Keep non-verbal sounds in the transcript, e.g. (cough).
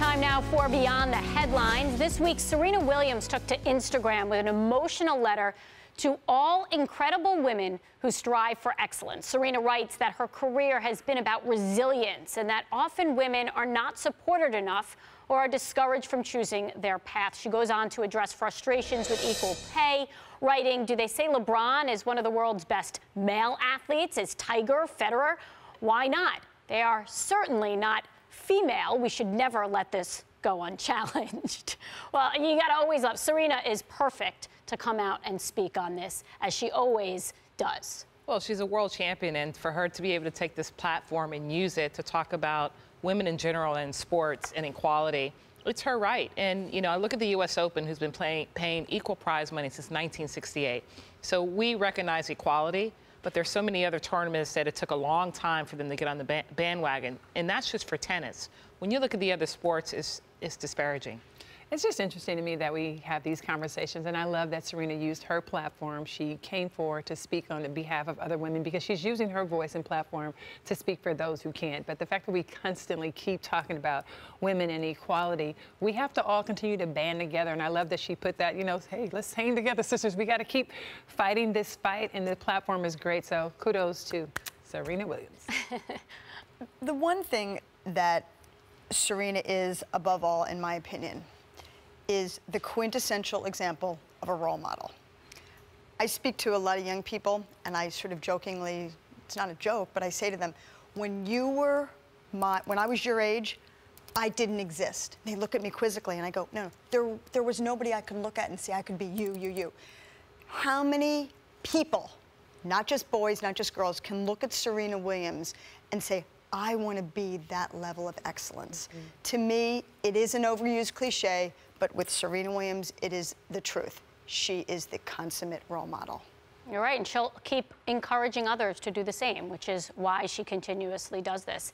Time now for Beyond the Headlines. This week, Serena Williams took to Instagram with an emotional letter to all incredible women who strive for excellence. Serena writes that her career has been about resilience and that often women are not supported enough or are discouraged from choosing their path. She goes on to address frustrations with equal pay, writing, Do they say LeBron is one of the world's best male athletes? Is Tiger, Federer? Why not? They are certainly not female. We should never let this go unchallenged. (laughs) well, you got to always love. Serena is perfect to come out and speak on this, as she always does. Well, she's a world champion, and for her to be able to take this platform and use it to talk about women in general and sports and equality, it's her right. And, you know, I look at the U.S. Open, who's been paying equal prize money since 1968. So we recognize equality but there's so many other tournaments that it took a long time for them to get on the bandwagon, and that's just for tennis. When you look at the other sports, it's, it's disparaging. It's just interesting to me that we have these conversations, and I love that Serena used her platform. She came forward to speak on the behalf of other women because she's using her voice and platform to speak for those who can't. But the fact that we constantly keep talking about women and equality, we have to all continue to band together. And I love that she put that, you know, hey, let's hang together, (laughs) sisters. We got to keep fighting this fight, and the platform is great. So kudos to Serena Williams. (laughs) the one thing that Serena is, above all, in my opinion, is the quintessential example of a role model. I speak to a lot of young people, and I sort of jokingly, it's not a joke, but I say to them, when you were my, when I was your age, I didn't exist. They look at me quizzically, and I go, no, there, there was nobody I could look at and say I could be you, you, you. How many people, not just boys, not just girls, can look at Serena Williams and say, I want to be that level of excellence. Mm -hmm. To me, it is an overused cliche, but with Serena Williams, it is the truth. She is the consummate role model. You're right, and she'll keep encouraging others to do the same, which is why she continuously does this.